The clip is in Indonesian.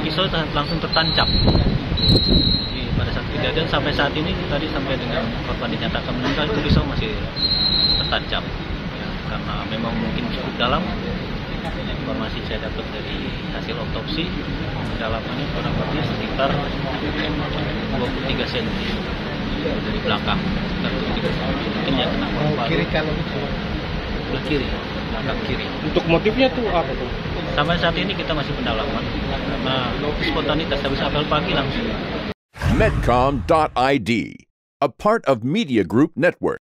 pisau langsung tertancap. Jadi pada saat kejadian sampai saat ini tadi sampai dengan korban dinyatakan meninggal itu pisau masih tertancap. Ya, karena memang mungkin cukup dalam. Informasi saya dapat dari hasil otopsi kedalamannya kurang lebih sekitar 23 cm dari belakang. Sekitar 23 cm. Mungkin ya kena kiri kanan itu. Sebelah kiri, belakang kiri. Untuk motifnya tuh apa tuh? Sampai saat ini kita masih pendalaman karena spontanitas habis apel pagi langsung Medcom.id, a part of Media Group Network.